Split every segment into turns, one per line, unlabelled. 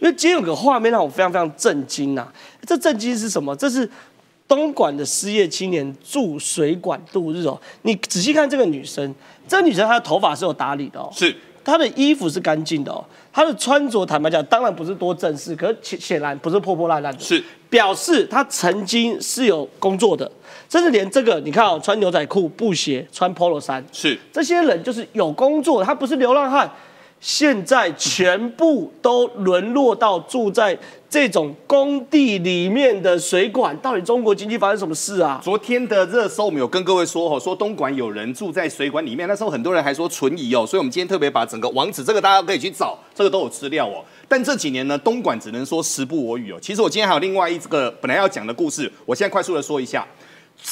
因为今天有个画面让我非常非常震惊啊！这震惊是什么？这是东莞的失业青年住水管度日哦。你仔细看这个女生，这个女生她的头发是有打理的哦，
是
她的衣服是干净的哦，她的穿着坦白讲，当然不是多正式，可是显显然不是破破烂烂的，
是
表示她曾经是有工作的，甚至连这个你看哦，穿牛仔裤、布鞋、穿 polo 衫，
是
这些人就是有工作，他不是流浪汉。现在全部都沦落到住在这种工地里面的水管，到底中国经济发生什么事啊？
昨天的热搜，我们有跟各位说哦，说东莞有人住在水管里面，那时候很多人还说存疑哦，所以我们今天特别把整个网址，这个大家可以去找，这个都有资料哦。但这几年呢，东莞只能说时不我与哦。其实我今天还有另外一个本来要讲的故事，我现在快速的说一下。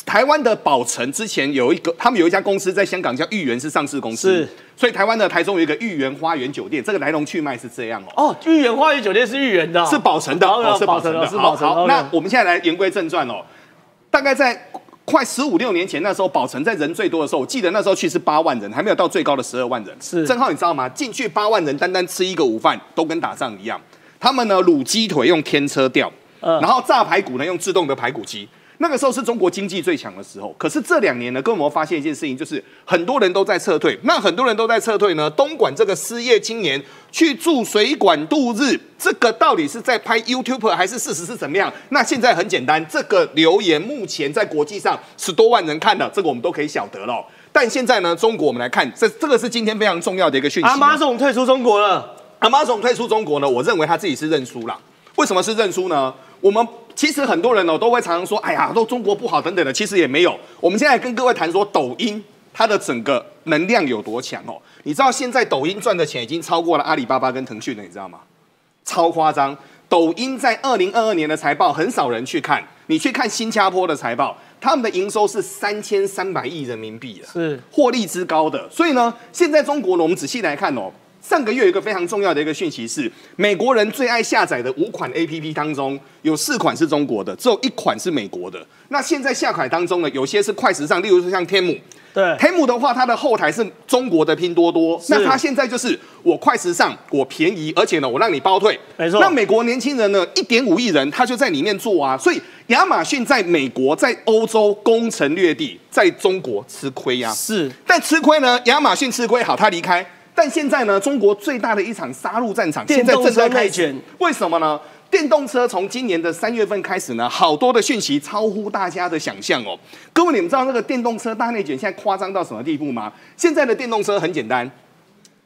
台湾的宝城之前有一个，他们有一家公司在香港叫豫园，是上市公司。
是，
所以台湾的台中有一个豫园花园酒店，这个来龙去脉是这样哦。
哦，豫园花园酒店是豫园的，
是宝城的，
哦，
是宝城的，
是宝城。
好，那我们现在来言归正传哦。大概在快十五六年前，那时候宝城在人最多的时候，我记得那时候去是八万人，还没有到最高的十二万人。
是，
正浩你知道吗？进去八万人，单单吃一个午饭都跟打仗一样。他们呢卤鸡腿用天车吊，然后炸排骨呢用自动的排骨机。那个时候是中国经济最强的时候，可是这两年呢，跟我们发现一件事情，就是很多人都在撤退。那很多人都在撤退呢，东莞这个失业青年去住水管度日，这个到底是在拍 YouTube 还是事实是怎么样？那现在很简单，这个留言目前在国际上十多万人看了，这个我们都可以晓得了。但现在呢，中国我们来看，这这个是今天非常重要的一个讯息。
阿妈总退出中国了，
阿妈总退出中国呢，我认为他自己是认输了。为什么是认输呢？我们。其实很多人哦都会常常说，哎呀，都中国不好等等的，其实也没有。我们现在跟各位谈说，抖音它的整个能量有多强哦？你知道现在抖音赚的钱已经超过了阿里巴巴跟腾讯了，你知道吗？超夸张！抖音在二零二二年的财报很少人去看，你去看新加坡的财报，他们的营收是三千三百亿人民币了，
是
获利之高的。所以呢，现在中国呢，我们仔细来看哦。上个月有一个非常重要的一个讯息是，美国人最爱下载的五款 A P P 当中，有四款是中国的，只有一款是美国的。那现在下载当中呢，有些是快时尚，例如说像天母。
对，
天母的话，它的后台是中国的拼多多。那它现在就是我快时尚，我便宜，而且呢，我让你包退。
没错。
那美国年轻人呢，一点五亿人，他就在里面做啊。所以亚马逊在美国、在欧洲攻城略地，在中国吃亏呀。
是。
但吃亏呢，亚马逊吃亏好，他离开。但现在呢，中国最大的一场杀戮战场现在正在开卷。为什么呢？电动车从今年的三月份开始呢，好多的讯息超乎大家的想象哦。各位，你们知道那个电动车大内卷现在夸张到什么地步吗？现在的电动车很简单，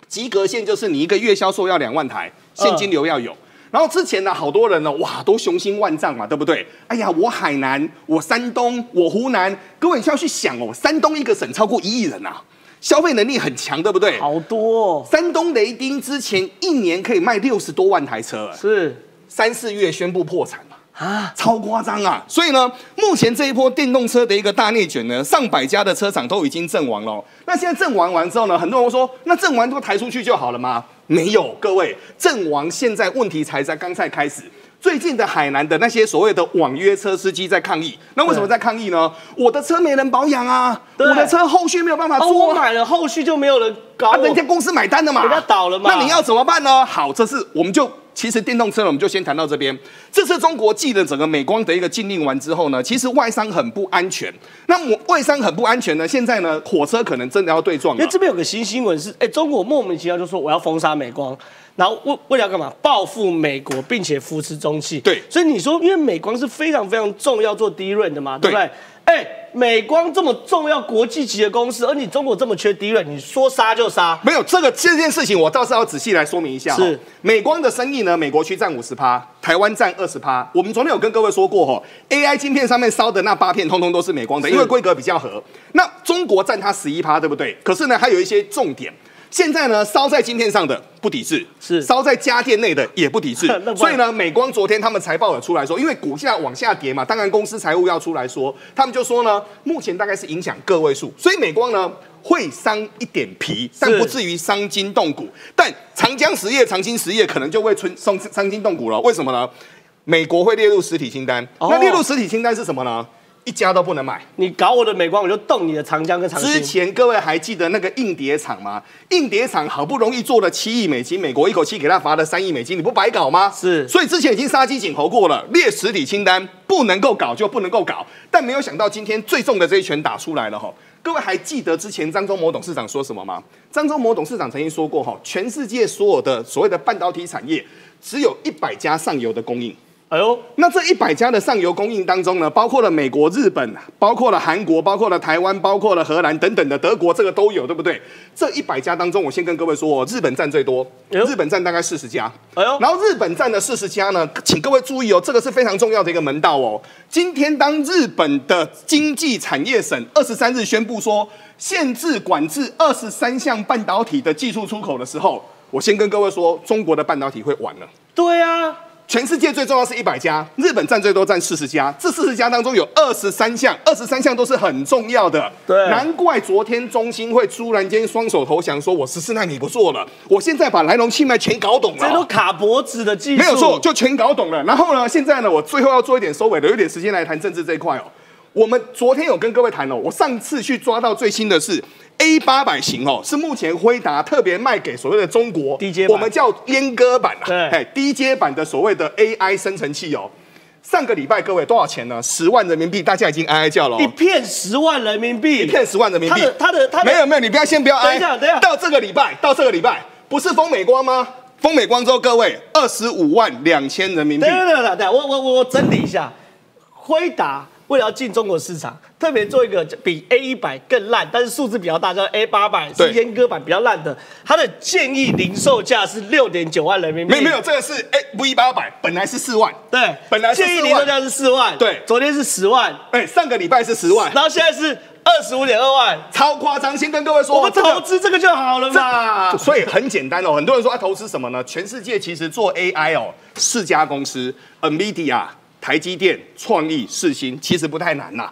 及格线就是你一个月销售要两万台，现金流要有。然后之前呢，好多人呢，哇，都雄心万丈嘛，对不对？哎呀，我海南，我山东，我湖南，各位你需要去想哦，山东一个省超过一亿人啊。消费能力很强，对不对？
好多。
哦山东雷丁之前一年可以卖六十多万台车，
是
三四月宣布破产嘛？啊，超夸张啊！所以呢，目前这一波电动车的一个大内卷呢，上百家的车厂都已经阵亡了。那现在阵亡完之后呢，很多人说，那阵亡都抬出去就好了吗？没有，各位，阵亡现在问题才在刚才开始。最近的海南的那些所谓的网约车司机在抗议，那为什么在抗议呢？我的车没人保养啊，我的车后续没有办法做，
我买了后续就没有人搞，
人家公司买单了嘛，
人家倒了嘛，
那你要怎么办呢？好，这是我们就其实电动车，我们就先谈到这边。这次中国记的整个美光的一个禁令完之后呢，其实外商很不安全。那我外商很不安全呢，现在呢，火车可能真的要对撞。
因为这边有个新新闻是，哎，中国莫名其妙就说我要封杀美光。然后为为了干嘛？报复美国，并且扶持中企。
对，
所以你说，因为美光是非常非常重要做低润的嘛，对不对？哎，美光这么重要国际级的公司，而你中国这么缺低润，你说杀就杀？
没有这个这件事情，我倒是要仔细来说明一下。
是
美光的生意呢，美国区占五十趴，台湾占二十趴。我们昨天有跟各位说过，哈，AI 晶片上面烧的那八片，通通都是美光的，因为规格比较合。那中国占它十一趴，对不对？可是呢，还有一些重点。现在呢，烧在晶片上的不抵制，
是
烧在家电内的也不抵制。所以呢，美光昨天他们财报也出来说，因为股价往下跌嘛，当然公司财务要出来说，他们就说呢，目前大概是影响个位数，所以美光呢会伤一点皮，但不至于伤筋动骨。但长江实业、长青实业可能就会春伤伤筋动骨了。为什么呢？美国会列入实体清单，那列入实体清单是什么呢？一家都不能买。
你搞我的美光，我就动你的长江跟长
之前各位还记得那个硬碟厂吗？硬碟厂好不容易做了七亿美金，美国一口气给他罚了三亿美金，你不白搞吗？
是。
所以之前已经杀鸡儆猴过了，列实体清单，不能够搞就不能够搞。但没有想到今天最重的这一拳打出来了哈。各位还记得之前张忠谋董事长说什么吗？张忠谋董事长曾经说过哈，全世界所有的所谓的半导体产业，只有一百家上游的供应。哎呦，那这一百家的上游供应当中呢，包括了美国、日本，包括了韩国，包括了台湾，包括了荷兰等等的，德国这个都有，对不对？这一百家当中，我先跟各位说，日本占最多，日本占大概四十家。哎呦，然后日本占的四十家呢，请各位注意哦，这个是非常重要的一个门道哦。今天当日本的经济产业省二十三日宣布说限制管制二十三项半导体的技术出口的时候，我先跟各位说，中国的半导体会完了。
对啊。
全世界最重要是一百家，日本占最多，占四十家。这四十家当中有二十三项，二十三项都是很重要的。
对，
难怪昨天中心会突然间双手投降，说我十四纳米不做了，我现在把来龙去脉全搞懂了。
这都卡脖子的技术，
没有错，就全搞懂了。然后呢，现在呢，我最后要做一点收尾的，有点时间来谈政治这一块哦。我们昨天有跟各位谈哦，我上次去抓到最新的是。A 八百型哦，是目前辉达特别卖给所谓的中国
低阶，
我们叫阉割版
啊，对，
低阶版的所谓的 AI 生成器哦。上个礼拜各位多少钱呢？十万人民币，大家已经哀哀叫了。
一片十万人民币，
一片十万人民币。
他的他的他
没有没有，你不要先不要
哀。等一下等一下，
到这个礼拜，到这个礼拜，不是封美光吗？封美光之后，各位二十五万两千人民币。
等等等等，我我我整理一下，辉达。为了要进中国市场，特别做一个比 A 一百更烂，但是数字比较大，叫 A 八百，是阉割版比较烂的。它的建议零售价是六点九万人民币。
没有没有，这个是 A V 八百，本来是四万。
对，
本来
建议零售价是四万。
对，
昨天是十万。
哎，上个礼拜是十万，
然后现在是二十五点二万，
超夸张。先跟各位说，
我们投资这个就好了嘛。
所以很简单哦，很多人说啊，投资什么呢？全世界其实做 AI 哦，四家公司，NVIDIA。台积电、创意、世新其实不太难呐。